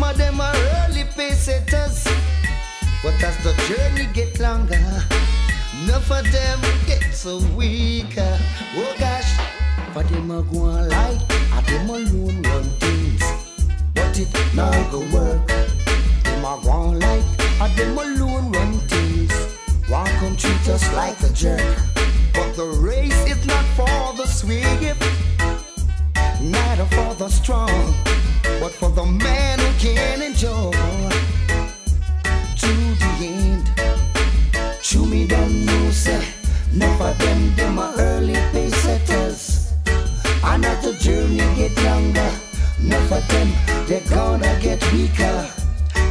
Some of them are early pace setters. But as the journey get longer, enough of them get so weaker. Oh gosh, for them a go on like, a them alone run things. But it now go work. Them a go on like, a them alone run things. One come treat us like a jerk. But the race is not for the swift, neither for the strong, but for the man can endure to the end. Chew me them know say, never them them are early pace setters. The journey get longer, never them they gonna get weaker.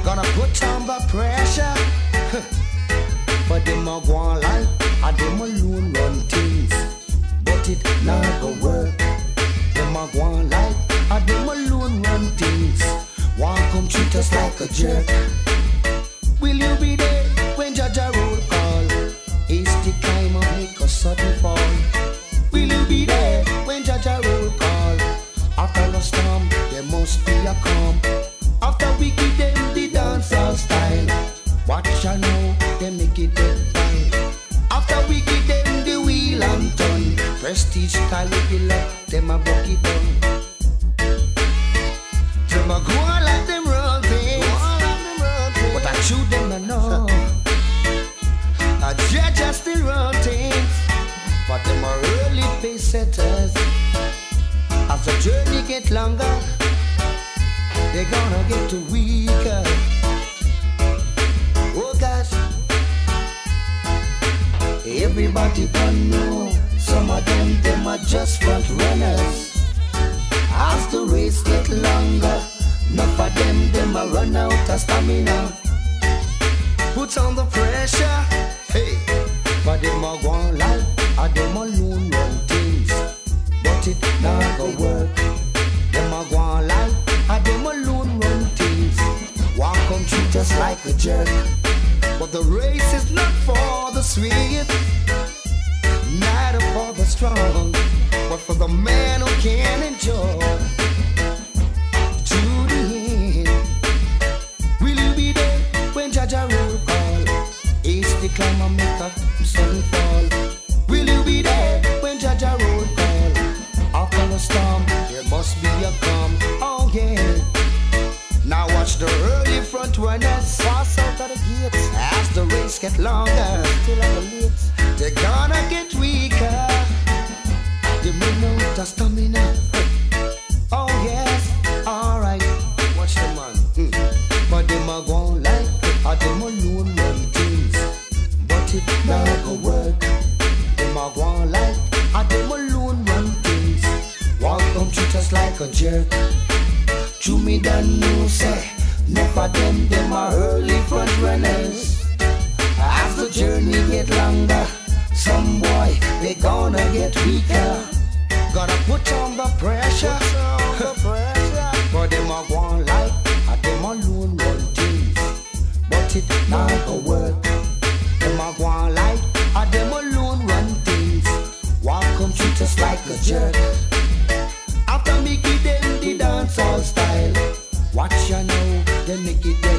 Gonna put on the pressure. But them a go on like a them alone run things. But it not go work. Them a go on like a them a jerk. Will you be there when Jah Jah roll call? Is the time of a sudden fall? Will you be there when Jah Jah roll call? After the storm, there must be a calm. After we give them the dancehall style, watch I know they make it dead fine. After we give them the wheel and turn, prestige style we be like them a buck it down. Them a go setters. As the journey get longer, they gonna get weaker. Oh gosh, everybody gonna know. Some of them, them are just front runners. As the race get longer, enough of them, them a run out of stamina. Put on the pressure, hey, but them a go on like, just like a jerk. But the race is not for the swift, neither for the strong, but for the man who can endure to the end. Will you be there when? Ace the a the early front runners pass out of the gates as the race get longer. On the late, they're gonna get weaker. They may know stamina. Oh yes, alright. Watch the man. Mm. But them a go on like a them alone run things. But it not go work. Them a go on like a them alone run things. One come treat us like a jerk. To me done know say, never them them are early front runners. As the journey get longer, some boy they gonna get weaker. Gotta put on the pressure. But them a go on like a them alone run things. But it not go work. Them a go on like a them alone run things. One come treat us like a jerk. the naked